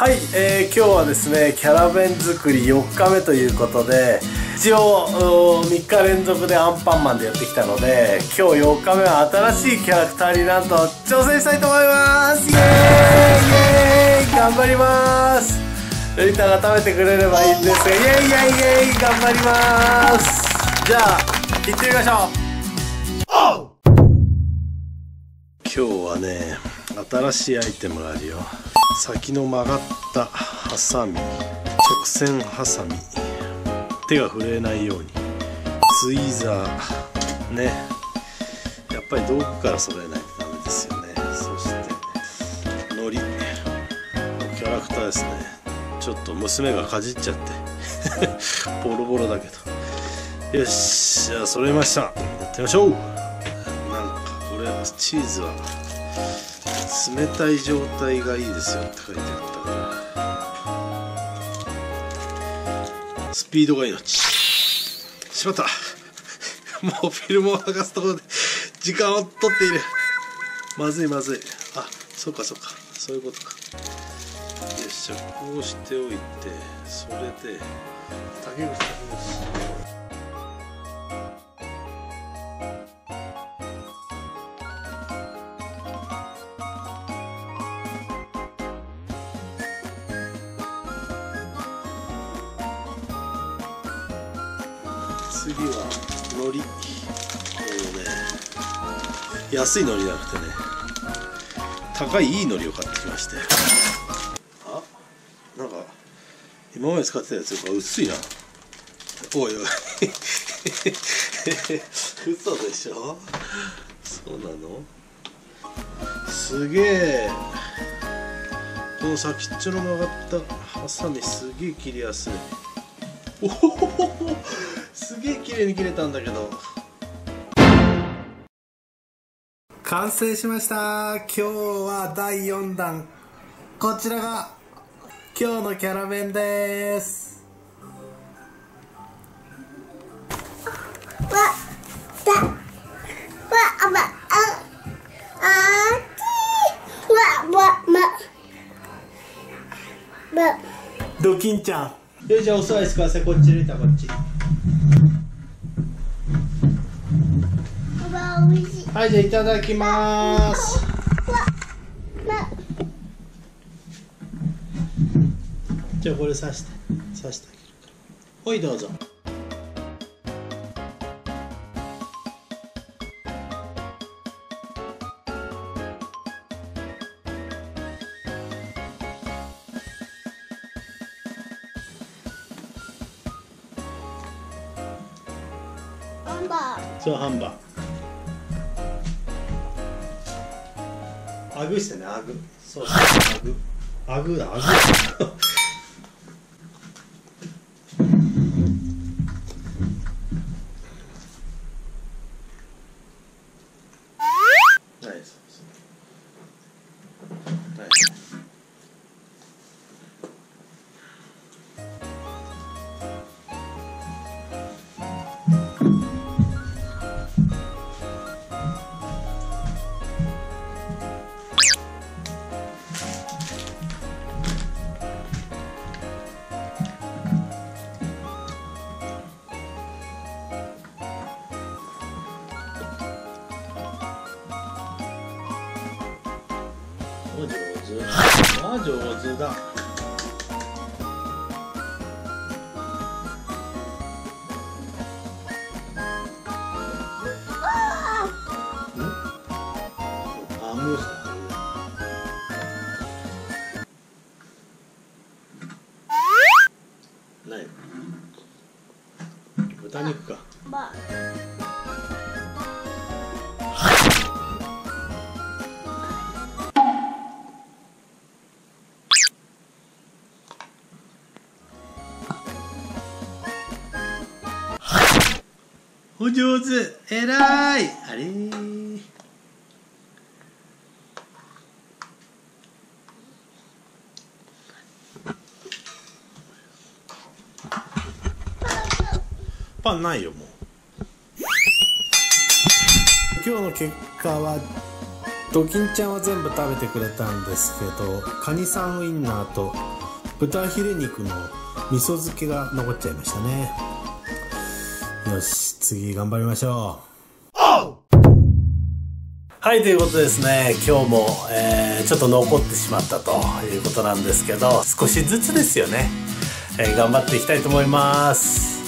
はい、えー、今日はですねキャラ弁作り4日目ということで一応3日連続でアンパンマンでやってきたので今日4日目は新しいキャラクターになんと挑戦したいと思います。イエーイイエーイ頑張ります。ルリタが食べてくれればいいんですがイエーイイエーイイエーイ頑張ります。じゃあ行ってみましょう。今日はね新しいアイテムがあるよ。先の曲がったハサミ。直線ハサミ。手が震えないように。ツイーザー。ね。やっぱり道具から揃えないとダメですよね。そしてのりキャラクターですね。ちょっと娘がかじっちゃって。ボロボロだけど。よしじゃあ揃えました。やってみましょう。なんかこれはチーズは冷たい状態がいいですよって書いてあったから。スピードが命。しまった。もうフィルムを剥がすところで時間を取っている。まずいまずい。あそうかそうか。そういうことか。よしじゃこうしておいてそれで竹口竹口次は海苔。こうね安い海苔じゃなくてね高いいい海苔を買ってきまして。あなんか今まで使ってたやつが薄いな。おいおい。嘘でしょ？そうなの？すげえ。この先っちょの曲がったハサミすげえ切りやすい。おおすげえ綺麗に切れたんだけど。完成しました。今日は第4弾。こちらが今日のキャラ弁です。わだわあまああちわわままドキンちゃんよじゃあお座りしてくださいこっち入れたこっちはいじゃあいただきます。じゃあこれ刺して刺してあげるから。はいどうぞ。そうハンバーアグしてねアグ。そうアグ。アグだアグあ上手だ。ない。豚肉か、まあ。お上手。えらい。あれ？パンないよもう。今日の結果はドキンちゃんは全部食べてくれたんですけどカニさんウインナーと豚ヒレ肉の味噌漬けが残っちゃいましたね。よし次頑張りましょう。はいということですね。今日も、えー、ちょっと残ってしまったということなんですけど少しずつですよね、えー、頑張っていきたいと思います